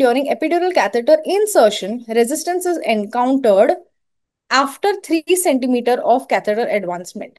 during epidural catheter insertion, resistance is encountered after 3 centimeter of catheter advancement.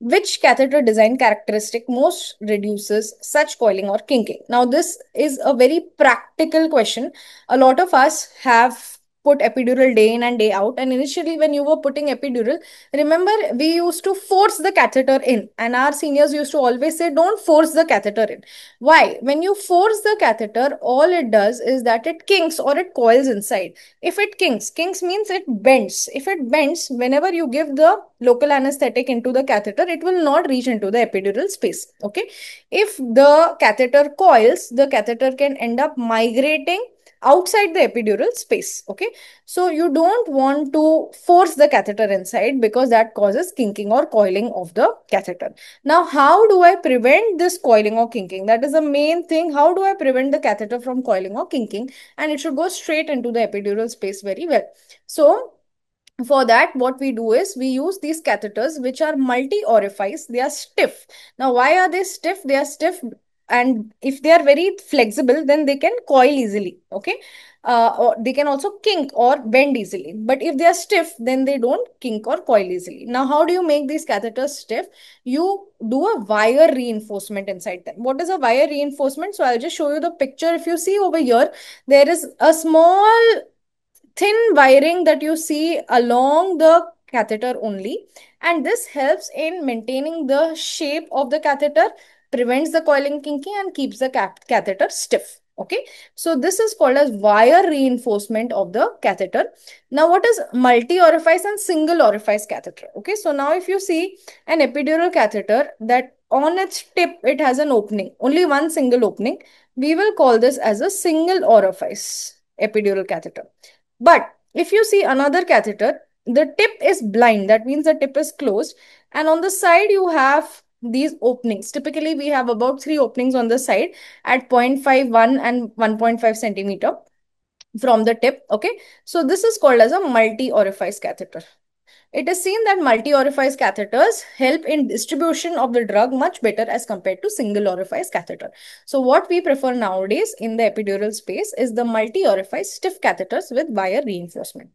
Which catheter design characteristic most reduces such coiling or kinking? Now, this is a very practical question. A lot of us have put epidural day in and day out. And initially, when you were putting epidural, remember we used to force the catheter in, and our seniors used to always say, Don't force the catheter in. Why? When you force the catheter, all it does is that it kinks or it coils inside. If it kinks, kinks means it bends. If it bends, whenever you give the local anesthetic into the catheter, it will not reach into the epidural space. Okay. If the catheter coils, the catheter can end up migrating outside the epidural space. Okay. So you don't want to force the catheter inside because that causes kinking or coiling of the catheter. Now, how do I prevent this coiling or kinking? That is the main thing. How do I prevent the catheter from coiling or kinking? And it should go straight into the epidural space very well. So for that what we do is we use these catheters which are multi orifice they are stiff now why are they stiff they are stiff and if they are very flexible then they can coil easily okay? Uh, or they can also kink or bend easily. But if they are stiff then they don't kink or coil easily. Now how do you make these catheters stiff? You do a wire reinforcement inside them. What is a wire reinforcement? So i'll just show you the picture. If you see over here there is a small thin wiring that you see along the catheter only and this helps in maintaining the shape of the catheter prevents the coiling kinking and keeps the catheter stiff. Okay, so this is called as wire reinforcement of the catheter. Now, what is multi-orifice and single orifice catheter? Okay, so now if you see an epidural catheter that on its tip, it has an opening, only one single opening. We will call this as a single orifice epidural catheter. But if you see another catheter, the tip is blind. That means the tip is closed. And on the side, you have these openings. Typically, we have about three openings on the side at 0.51 and 1.5 centimeter from the tip. Okay. So this is called as a multi-orifice catheter. It is seen that multi-orifice catheters help in distribution of the drug much better as compared to single orifice catheter. So what we prefer nowadays in the epidural space is the multi-orifice stiff catheters with wire reinforcement.